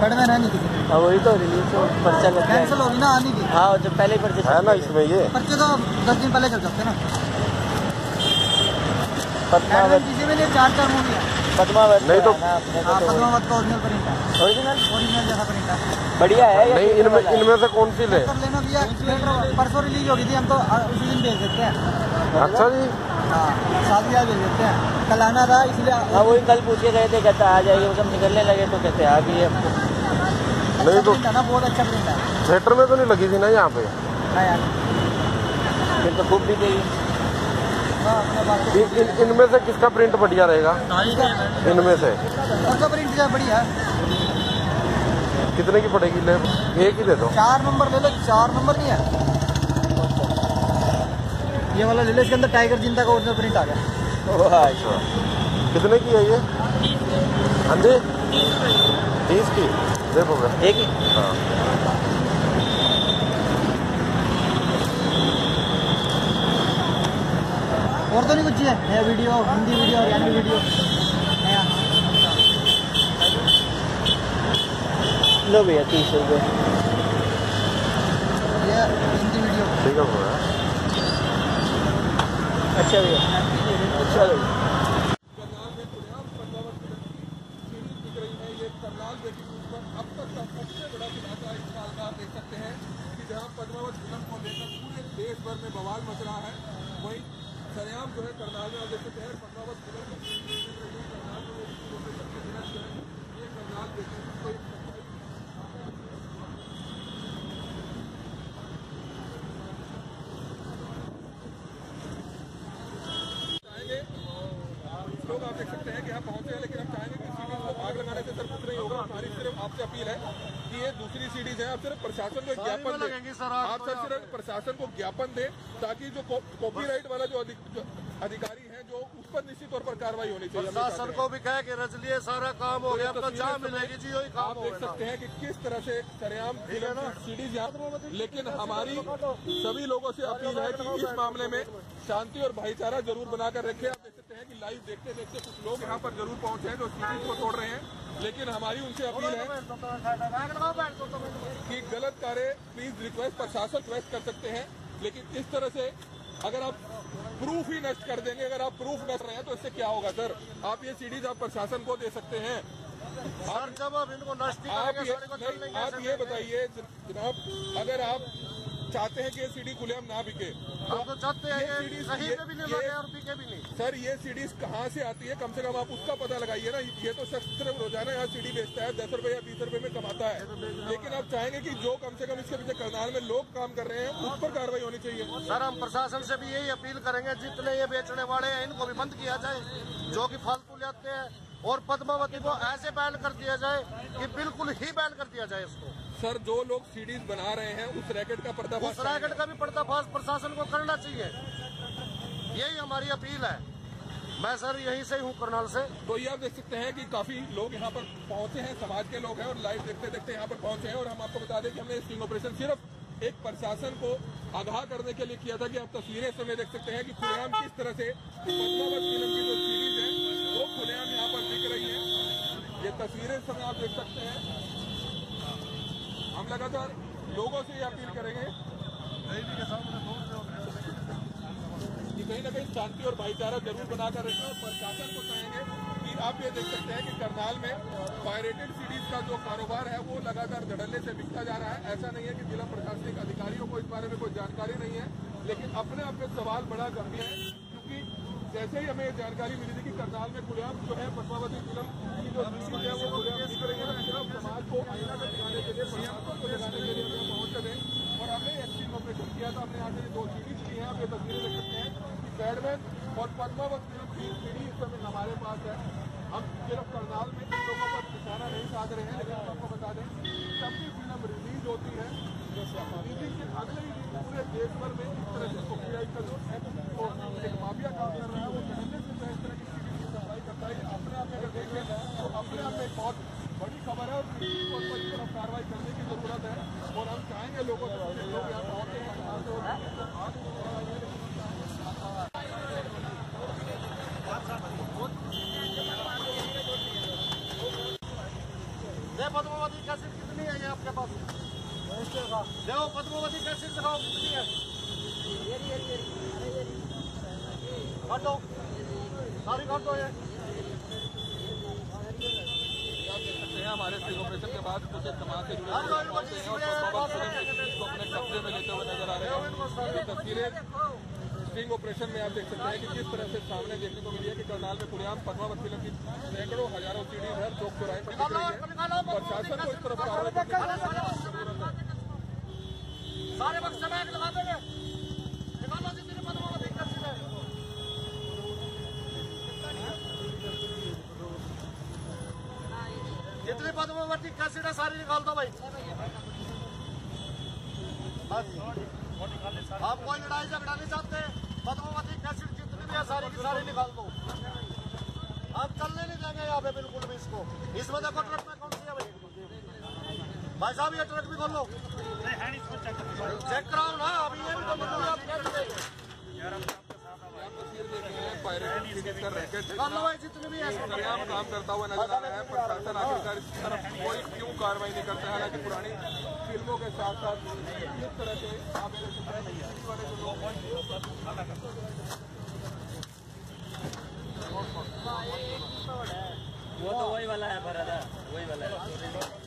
Batman में नहीं किसी हाँ वही तो रिलीज़ हो पर्चा लग गया। कैंसिल होगी ना आने की हाँ जब पहले ही पर्चे है ना इसमें ये। पर्चे तो दस दिन पहले चल सकते हैं ना। पटना किसी में चार चार मूवी है पद्मावत नहीं तो- है तो पद्मावत का ओरिजिनल प्रिंट है। ओरिजिनल ओरिजिनल जैसा प्रिंट है। बढ़िया है नहीं थिएटर इनमें इनमें से कौन सी ले? लेना भैया परसों रिलीज़ होगी थी हम तो उसी दिन भेज देते हैं। अच्छा जी। हाँ साथ ही भेज देते हैं। कल आना था इसलिए हाँ वही कल पूछे गए थे कहता आ जाएगी वो सब निकलने लगे तो कहते आ गई अब। अच्छा नहीं तो- ना बहुत अच्छा प्रिंट है। थिएटर में तो नहीं लगी थी ना यहाँ पे? हाँ यार। फिर तो खूब भी देगी। तो- इन, इन, इनमें से किसका प्रिंट बढ़िया रहेगा? इनमें से। और का प्रिंट है बढ़िया? कितने की पड़ेगी ले एक ही दे दो। चार नंबर ले लो चार नंबर नहीं है। ये वाला ले लो इसके अंदर टाइगर ज़िंदा का ओरिजिनल प्रिंट आ गया। अच्छा। कितने की है ये? हाँ जी। तीस की। देखोगे एक ही। हाँ। और तो नहीं कुछ है। नया video Hindi video Haryanvi video नया। लो भैया तीस रुपये। हिंदी वीडियो ठीक है भैया अच्छा भैया। अच्छा भैया देख सकते हैं कि जहाँ पद्मावत फ़िल्म को लेकर पूरे देश भर में बवाल मच रहा है वहीं सरेआम जो है करनाल में, आप देख सकते हैं चाहेंगे लोग आप देख सकते हैं कि यहाँ पहुँचे हैं, लेकिन हम चाहेंगे कि सीढ़ी को आग लगाने से सर कुछ नहीं होगा। हमारी सिर्फ़ आपसे अपील है दूसरी सीडीज है। आप सिर्फ़ प्रशासन को ज्ञापन दें। आप सर सिर्फ़ प्रशासन को ज्ञापन दें ताकि जो कॉपीराइट वाला जो अधिक- जो अधिकारी है जो उस पर निश्चित तौर पर कार्रवाई होनी चाहिए प्रशासन को भी कहे कि रच लिए सारा काम हो गया तो जहाँ मिलेगी जी वही काम आप हो देख सकते हैं कि किस तरह से सरेआम सीडीज यहाँ लेकिन हमारी सभी लोगों से अपील है कि इस मामले में शांति और भाईचारा ज़रूर बनाकर रखें। हैं कि लाइव देखते देखते कुछ लोग यहाँ पर ज़रूर पहुँचे हैं जो सीडीज को तोड़ रहे हैं। लेकिन हमारी उनसे अपील है कि गलत कार्य प्लीज़ रिक्वेस्ट प्रशासन रिक्वेस्ट कर सकते हैं। लेकिन इस तरह से अगर आप प्रूफ ही नष्ट कर देंगे अगर आप प्रूफ नष्ट रहे हैं तो इससे क्या होगा सर आप ये सीडीज आप प्रशासन को दे सकते हैं। सर जब अब इनको नष्ट आप ये आप ये बताइए जनाब अगर आप चाहते हैं कि ये सीडी खुलेआम ना बिके। हम तो चाहते हैं ये कहीं पे भी नहीं लगे और बिके भी नहीं। सर ये सीडीज कहाँ से आती है? कम से कम आप उसका पता लगाइए ना। ये तो शख्स सिर्फ़ रोज़ाना यहाँ सीडी बेचता है दस रुपए या बीस रुपए में कमाता है। लेकिन आप चाहेंगे कि जो कम से कम इसके पीछे करनाल में लोग काम कर रहे हैं उस पर कार्रवाई होनी चाहिए। सर हम प्रशासन से भी यही अपील करेंगे जितने ये बेचने वाले हैं इनको भी बंद किया जाए जो की फालतू लेते हैं। और पद्मावती को ऐसे बैन कर दिया जाए कि बिल्कुल ही बैन कर दिया जाए इसको सर जो लोग सीडीज बना रहे हैं उस रैकेट का पर्दाफाश उस रैकेट का भी पर्दाफाश प्रशासन को करना चाहिए। यही हमारी अपील है। मैं सर यहीं से हूँ करनाल से। तो ये आप देख सकते हैं कि काफ़ी लोग यहाँ पर पहुँचे हैं समाज के लोग हैं और लाइव देखते देखते यहाँ पर पहुँचे हैं और हम आपको बता दें कि हमने स्टिंग ऑपरेशन सिर्फ़ एक प्रशासन को आगाह करने के लिए किया था कि आप तस्वीरें समय देख सकते हैं कि खुलेआम किस तरह से पद्मावत फ़िल्म की जो सीरीज़ है वो खुलेआम यहाँ पर दिख रही है ये तस्वीरें समय आप देख सकते हैं। हम लगातार लोगों से ये अपील करेंगे कि कहीं ना कहीं शांति और भाईचारा ज़रूर बनाकर रखें और प्रशासन को कहेंगे कि आप ये देख सकते हैं कि करनाल में पायरेटेड सीडीज का जो कारोबार है, वो लगातार धड़ल्ले से बिकता जा रहा है। ऐसा नहीं है कि जिला प्रशासनिक अधिकारियों को इस बारे में कोई जानकारी नहीं है, लेकिन अपने आप में सवाल बड़ा गंभीर है। जैसे ही हमें जानकारी मिली थी कि करनाल में खुलेआम जो है पद्मावती फ़िल्म की जो सीरीज़ है वो रही है ना सिर्फ़ समाज को आईना में दिखाने के लिए प्रशासन को दिखाने के लिए हम पहुँच गए और हमने एक्सट्रीम ऑपरेशन किया था हमने यहाँ से दो सीरीज़ ली हैं आप ये तस्वीरें देख सकते हैं कि बैडमैन और पद्मावत फ़िल्म की सीढ़ी इस समय हमारे पास है। हम सिर्फ़ करनाल में इन लोगों पर निशाना नहीं साध रहे हैं लेकिन हम आपको बता दें जब भी फ़िल्म रिलीज़ होती है। रिलीज़ के अगले ही दिन पूरे देश भर में इस तरह से कॉपीराइट का जो एक माफिया काम कर रहा है वो पहले से जो इस तरह की सीरीज़ की सप्लाई करता है अपने आप में अगर देख रहे हैं तो अपने आप में एक बहुत बड़ी खबर है और इस तरफ़ कार्रवाई करने की ज़रूरत है। और हम चाहेंगे लोगों से लोग यहाँ पहुँचे पद्मावती का सीट कितनी है ये आपके पास? देखो पद्मावती का सीट दिखाओ कितनी है? फ़िल्म की सीरीज़ को अपने कब्जे में लेते हुए नज़र आ रहे हैं ये तस्वीरें स्टिंग ऑपरेशन में आप देख सकते हैं कि किस तरह से सामने देखने को मिली है कि करनाल में खुलेआम पद्मावत फ़िल्म की सैकड़ों हज़ारों सीढ़ी हर चौक चौराहे पर है। प्रशासन को इस तरफ़ सारे लगा देंगे निकालो जितनी पद्मावती कैसे है जितनी कैसे सारी निकाल दो भाई आप कोई लड़ाई झगड़ा नहीं चाहते पद्मावती कैसेट जितनी भी है सारी की सारी निकाल दो आप चलने नहीं देंगे यहाँ पे बिल्कुल भी इसको इसमें देखो ट्रक में कौन सी है भाई भाई साहब ये ट्रक भी खोल लो चेक कराओ ना अभी ये भी तो मतलब आप क्या काम करता हुआ नज़र आ रहा है प्रशासन आखिरकार इस तरफ़ कोई क्यों कार्रवाई नहीं करता है हालाँकि पुरानी फ़िल्मों के साथ साथ इस तरह कि वो तो वही वाला है भरत वही वाला है।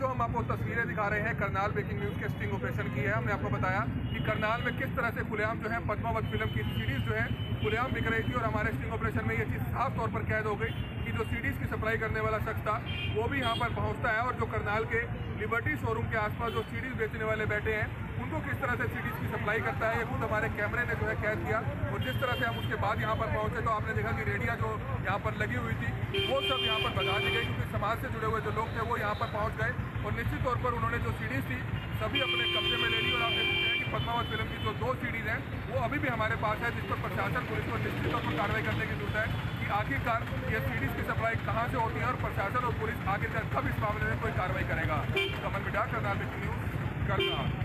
जो हम आपको तस्वीरें दिखा रहे हैं, करनाल ब्रेकिंग न्यूज़ के स्टिंग ऑपरेशन की है, हमने आपको बताया कि करनाल में किस तरह से खुलेआम जो है पद्मावत फ़िल्म की सीरीज़ जो है खुलेआम बिक रही थी और हमारे स्टिंग ऑपरेशन में ये चीज़ साफ़ तौर पर कैद हो गई कि जो सीरीज़ की सप्लाई करने वाला शख्स था, वो भी यहाँ पर पहुँचता है और जो करनाल के लिबर्टी शोरूम के आसपास जो सीरीज़ बेचने वाले बैठे हैं उनको किस तरह से सीडीज की सप्लाई करता है, ये खुद हमारे कैमरे ने जो है कैद किया। और जिस तरह से हम उसके बाद यहाँ पर पहुँचे तो आपने देखा कि रेडिया जो यहाँ पर लगी हुई थी, वो सब यहाँ पर भगा दी गई, क्योंकि समाज से जुड़े हुए जो लोग थे, वो यहाँ पर पहुँच गए। और निश्चित तौर पर उन्होंने जो सीडीज थी, सभी अपने कब्जे में ले ली। और आप देख सकते हैं कि पद्मावत फ़िल्म की जो दो सीडीज हैं, वो अभी भी हमारे पास है, जिस पर प्रशासन, पुलिस को निश्चित तौर पर कार्रवाई करने की ज़रूरत है कि आखिरकार ये सीडीज की सप्लाई कहाँ से होती है और प्रशासन और पुलिस आखिरकार कब इस मामले में कोई कार्रवाई करेगा। कमल मिडा करनाल न्यूज़, करनाल।